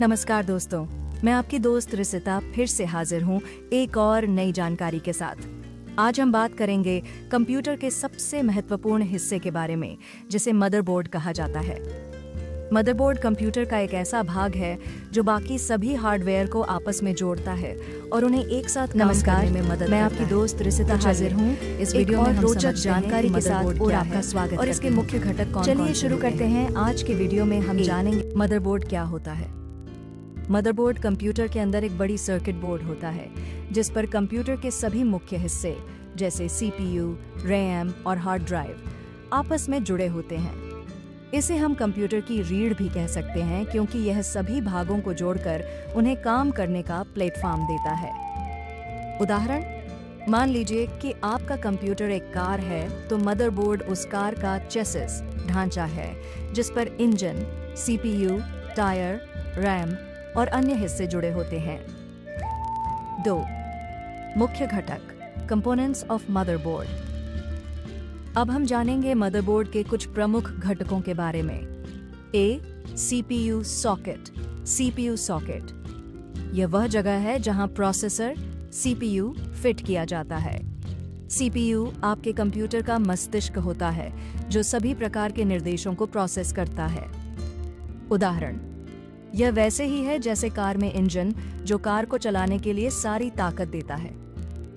नमस्कार दोस्तों मैं आपकी दोस्त रिसिता फिर से हाजिर हूँ एक और नई जानकारी के साथ। आज हम बात करेंगे कंप्यूटर के सबसे महत्वपूर्ण हिस्से के बारे में जिसे मदरबोर्ड कहा जाता है। मदरबोर्ड कंप्यूटर का एक ऐसा भाग है जो बाकी सभी हार्डवेयर को आपस में जोड़ता है और उन्हें एक साथ नमस्कार, में मदद मैं आपकी दोस्त रिसिता तो हाजिर हूँ। इस वीडियो में रोचक जानकारी के साथ और आपका स्वागत और इसके मुख्य घटक कौन चलिए शुरू करते हैं? आज के वीडियो में हम जानेंगे मदरबोर्ड क्या होता है। मदरबोर्ड कंप्यूटर के अंदर एक बड़ी सर्किट बोर्ड होता है जिस पर कंप्यूटर के सभी मुख्य हिस्से जैसे सीपीयू, रैम और हार्ड ड्राइव आपस में जुड़े होते हैं। इसे हम कंप्यूटर की रीढ़ भी कह सकते हैं क्योंकि यह सभी भागों को जोड़कर उन्हें काम करने का प्लेटफॉर्म देता है। उदाहरण मान लीजिए कि आपका कंप्यूटर एक कार है तो मदरबोर्ड उस कार का चेसिस ढांचा है जिस पर इंजन सीपीयू टायर रैम और अन्य हिस्से जुड़े होते हैं। दो, मुख्य घटक कंपोनेंट्स ऑफ़ मदरबोर्ड अब हम जानेंगे मदरबोर्ड के कुछ प्रमुख घटकों के बारे में। A CPU socket CPU socket यह वह जगह है जहाँ प्रोसेसर सीपीयू फिट किया जाता है। सीपीयू आपके कंप्यूटर का मस्तिष्क होता है, जो सभी प्रकार के निर्देशों को प्रोसेस करता है। उदाहरण यह वैसे ही है जैसे कार में इंजन, जो कार को चलाने के लिए सारी ताकत देता है।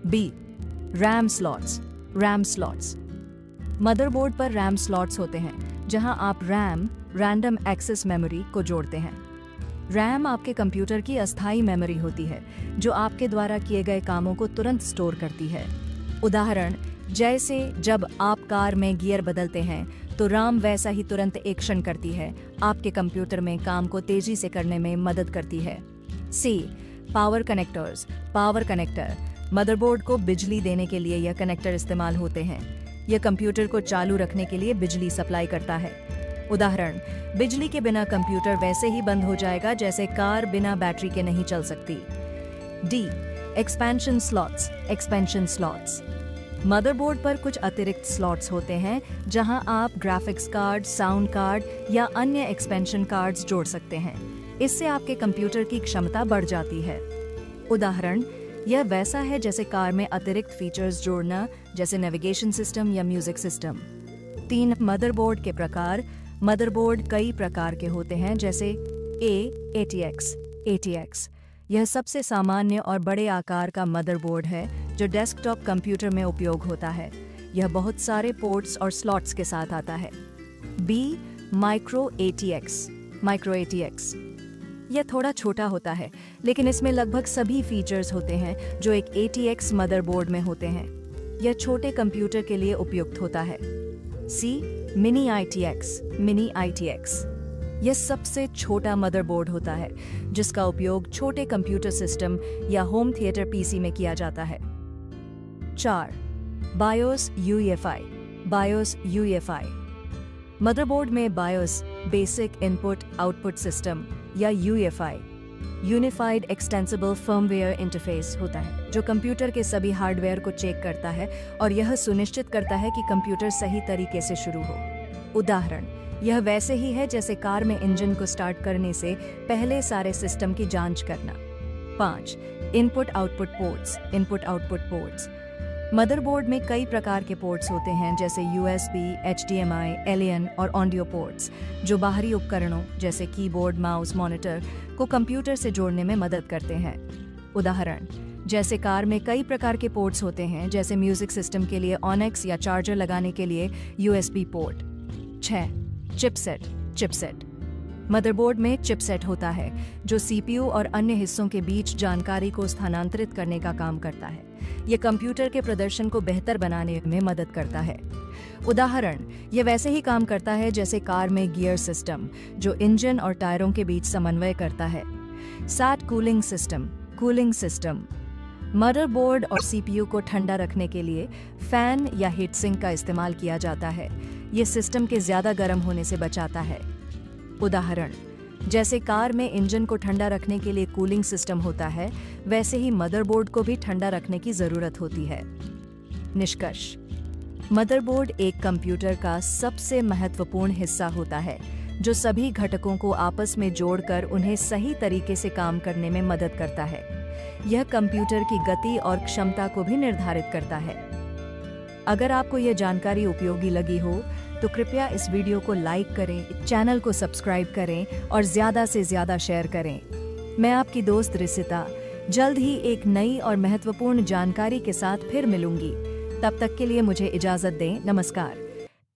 B RAM slots RAM slots motherboard पर रैम स्लॉट्स होते हैं, जहाँ आप रैम रैंडम एक्सेस मेमोरी को जोड़ते हैं। रैम आपके कंप्यूटर की अस्थायी मेमोरी होती है, जो आपके द्वारा किए गए कामों को तुरंत स्टोर करती है। उदाहरण, जैसे जब आप कार में गियर बदलते हैं तो राम वैसा ही तुरंत एक्शन करती है। आपके कंप्यूटर में काम को तेज़ी से करने में मदद करती है। C power connectors power connector motherboard को बिजली देने के लिए यह कनेक्टर इस्तेमाल होते हैं। यह कंप्यूटर को चालू रखने के लिए बिजली सप्लाई करता है। उदाहरण, बिजली के बिना कंप्यूटर वैसे ही बंद हो जाएगा जैसे कार बिना बैटरी के नहीं चल सकती। D expansion slots expansion slots motherboard पर कुछ अतिरिक्त स्लॉट्स होते हैं, जहाँ आप ग्राफिक्स कार्ड साउंड कार्ड या अन्य एक्सपेंशन कार्ड्स जोड़ सकते हैं। इससे आपके कंप्यूटर की क्षमता बढ़ जाती है। उदाहरण, यह वैसा है जैसे कार में अतिरिक्त फीचर्स जोड़ना, जैसे नेविगेशन सिस्टम या म्यूज़िक सिस्टम तीन मदरबोर्ड के प्रकार। मदरबोर्ड कई प्रकार के होते हैं, जैसे ए ATX ATX यह सबसे सामान्य और बड़े आकार का मदरबोर्ड है जो डेस्कटॉप कंप्यूटर में उपयोग होता है। यह बहुत सारे पोर्ट्स और स्लॉट्स के साथ आता है। B micro ATX micro ATX यह थोड़ा छोटा होता है, लेकिन इसमें लगभग सभी फीचर्स होते हैं जो एक ATX मदरबोर्ड में होते हैं। यह छोटे कंप्यूटर के लिए उपयुक्त होता है। C mini ITX mini ITX यह सबसे छोटा मदरबोर्ड होता है, जिसका उपयोग छोटे कंप्यूटर सिस्टम या होम थिएटर पीसी में किया जाता है। चार, BIOS UEFI BIOS UEFI motherboard में BIOS, basic input, output system या UEFI unified extensible firmware interface होता है, जो कंप्यूटर के सभी हार्डवेयर को चेक करता है और यह सुनिश्चित करता है कि कंप्यूटर सही तरीके से शुरू हो। उदाहरण, यह वैसे ही है जैसे कार में इंजन को स्टार्ट करने से पहले सारे सिस्टम की जाँच करना। पाँच, input output ports, input output ports. Motherboard में कई प्रकार के पोर्ट्स होते हैं, जैसे U S B H D M I alien और ऑडियो पोर्ट्स जो बाहरी उपकरणों, जैसे कीबोर्ड माउस मॉनिटर को कंप्यूटर से जोड़ने में मदद करते हैं। उदाहरण, जैसे कार में कई प्रकार के पोर्ट्स होते हैं, जैसे म्यूज़िक सिस्टम के लिए ऑनेक्स या चार्जर लगाने के लिए USB पोर्ट छः चिपसेट चिपसेट मदरबोर्ड में चिपसेट होता है, जो सीपीयू और अन्य हिस्सों के बीच जानकारी को स्थानांतरित करने का काम करता है। यह कंप्यूटर के प्रदर्शन को बेहतर बनाने में मदद करता है। उदाहरण यह वैसे ही काम करता है जैसे कार में गियर सिस्टम, जो इंजन और टायरों के बीच समन्वय करता है। Set cooling system cooling system. Motherboard और सीपीयू को ठंडा रखने के लिए फ़ैन या हीट सिंक का इस्तेमाल किया जाता है। ये सिस्टम के ज़्यादा गर्म होने से बचाता है। उदाहरण, जैसे कार में इंजन को ठंडा रखने के लिए कूलिंग सिस्टम होता है, वैसे ही मदरबोर्ड को भी ठंडा रखने की ज़रूरत होती है। निष्कर्ष, मदरबोर्ड एक कंप्यूटर का सबसे महत्वपूर्ण हिस्सा होता है, जो सभी घटकों को आपस में जोड़कर उन्हें सही तरीके से काम करने में मदद करता है। यह कंप्यूटर की गति और क्षमता को भी निर्धारित करता है। अगर आपको यह जानकारी उपयोगी लगी हो तो कृपया इस वीडियो को लाइक करें चैनल को सब्सक्राइब करें और ज़्यादा से ज़्यादा शेयर करें। मैं आपकी दोस्त रिसिता। जल्द ही एक नई और महत्वपूर्ण जानकारी के साथ फिर मिलूँगी। तब तक के लिए मुझे इजाज़त दें। नमस्कार।